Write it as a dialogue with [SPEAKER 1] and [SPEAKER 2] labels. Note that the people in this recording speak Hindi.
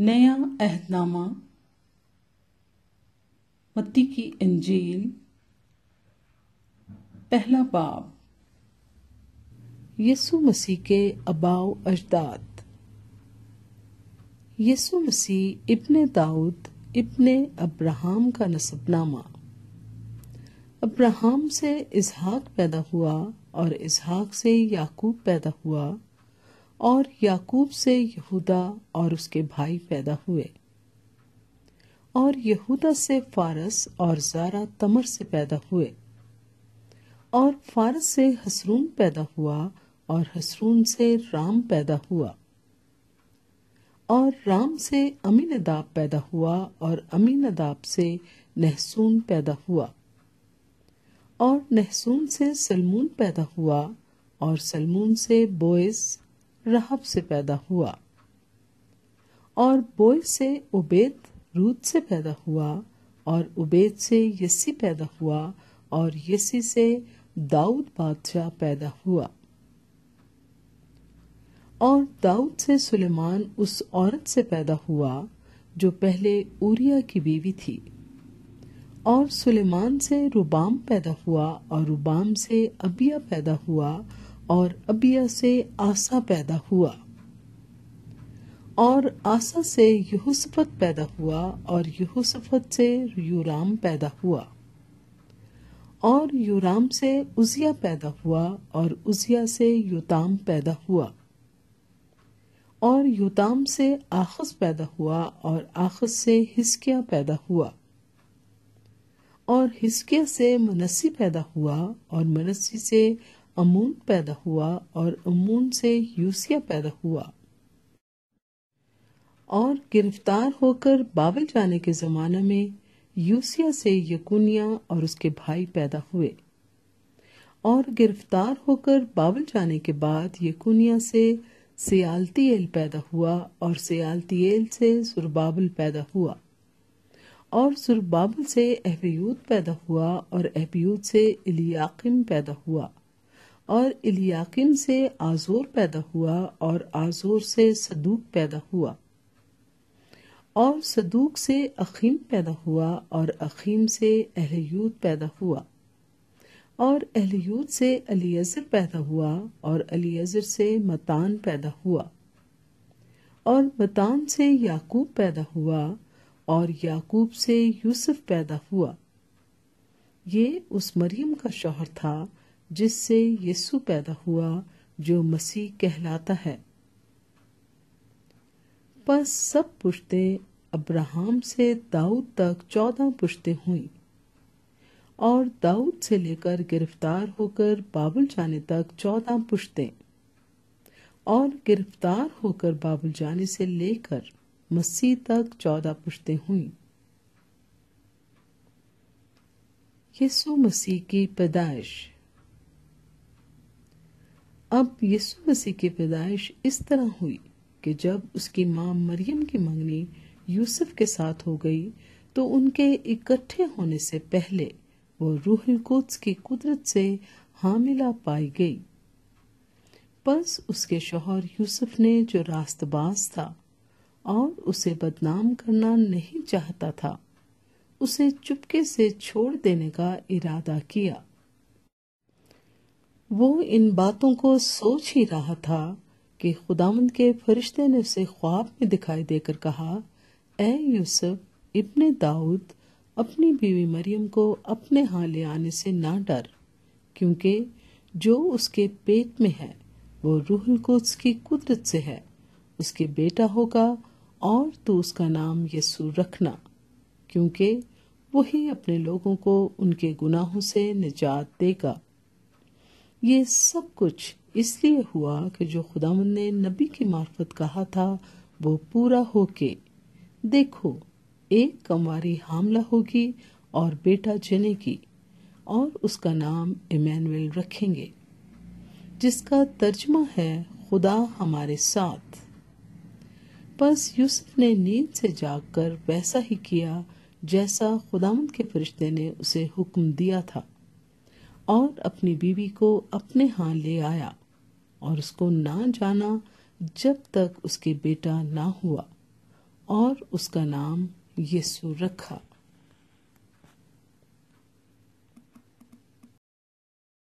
[SPEAKER 1] नया अहदनामा, मत्ती की इंजील, पहला बाब, यीशु मसीह के अबाव अजदाद। यीशु मसीह इब्ने दाऊद, इब्ने अब्राहम का नसबनामा। अब्राहम से इसहाक पैदा हुआ और इसहाक से याकूब पैदा हुआ। और याकूब से यहूदा और उसके भाई पैदा हुए। और यहूदा से फारस और जारा तमर से पैदा हुए। और फारस से हसरून पैदा हुआ और हसरून से राम पैदा हुआ। और राम से अमीनदाब पैदा हुआ और अमीनदाब से नहसून पैदा हुआ। और नहसून से सलमून पैदा हुआ और सलमून से बोइस रहब से पैदा हुआ और बोय से उबेद रूद से पैदा हुआ और उबेद से यसी पैदा हुआ और यसी से दाऊद बादशाह पैदा हुआ। और दाऊद से सुलेमान उस औरत से पैदा हुआ जो पहले उरिया की बीवी थी। और सुलेमान से रुबाम पैदा हुआ और रुबाम से अबिया पैदा हुआ और अबिया से आसा पैदा हुआ। और आसा से यूसुफत पैदा हुआ और यूसुफत से यूराम पैदा हुआ। और यूराम से उजिया पैदा हुआ और उजिया से युताम पैदा हुआ। और युताम से आखस पैदा हुआ और आखस से हिस्किया पैदा हुआ। और हिस्किया से मनसी पैदा हुआ और मनसी से अमून पैदा हुआ और अमून से यूसिया पैदा हुआ। और गिरफ़्तार होकर बाबल जाने के जमाने में यूसिया से यकुनिया और उसके भाई पैदा हुए। और गिरफ़्तार होकर बाबल जाने के बाद यकुनिया से सियालतीएल पैदा हुआ और सियालतीएल से सुरबाबल पैदा हुआ। और सुरबाबल से एहबयूद पैदा हुआ और एहबयूद से इलियाकिम पैदा हुआ। और इलियाकिम से आजोर पैदा हुआ और आजोर से सदूक पैदा हुआ। और सदूक से अखीम पैदा हुआ और अखीम से अहलयूद पैदा हुआ। और अहलयूद से अलीजर पैदा हुआ और अलीजर से मतान पैदा हुआ। और मतान से याकूब पैदा हुआ और याकूब से यूसुफ पैदा हुआ। ये उस मरियम का शौहर था जिससे यीशु पैदा हुआ, जो मसीह कहलाता है। पर सब पुश्ते अब्राहम से दाऊद तक चौदह पुश्ते हुई और दाऊद से लेकर गिरफ़्तार होकर बाबुल जाने तक चौदह पुश्ते और गिरफ़्तार होकर बाबुल जाने से लेकर मसीह तक चौदह पुश्ते हुई। यीशु मसीह की पैदाइश। अब यीशु मसीह की पैदाइश इस तरह हुई कि जब उसकी माँ मरियम की मंगनी यूसुफ के साथ हो गई तो उनके इकट्ठे होने से पहले वो रूहुल कुद्स की कुदरत से हामिला पाई गई। बस उसके शोहर यूसुफ ने जो रास्तबाज था और उसे बदनाम करना नहीं चाहता था, उसे चुपके से छोड़ देने का इरादा किया। वो इन बातों को सोच ही रहा था कि खुदामंद के फरिश्ते ने उसे ख्वाब में दिखाई देकर कहा ए यूसुफ, इब्ने दाऊद, अपनी बीवी मरियम को अपने यहाँ ले आने से ना डर, क्योंकि जो उसके पेट में है, वो रूहुल को उसकी कुदरत से है। उसके बेटा होगा और तू उसका नाम यीशु रखना, क्योंकि वही अपने लोगों को उनके गुनाहों से निजात देगा। ये सब कुछ इसलिए हुआ कि जो खुदावन ने नबी की मार्फत कहा था, वो पूरा होके, देखो, एक कमवारी हामला होगी और बेटा जनेगी और उसका नाम इमैनुअल रखेंगे, जिसका तर्जमा है खुदा हमारे साथ। बस यूसुफ ने नींद से जागकर वैसा ही किया जैसा खुदामंद के फरिश्ते ने उसे हुक्म दिया था। और अपनी बीवी को अपने हाथ ले आया और उसको ना जाना जब तक उसके बेटा ना हुआ और उसका नाम यीशु रखा।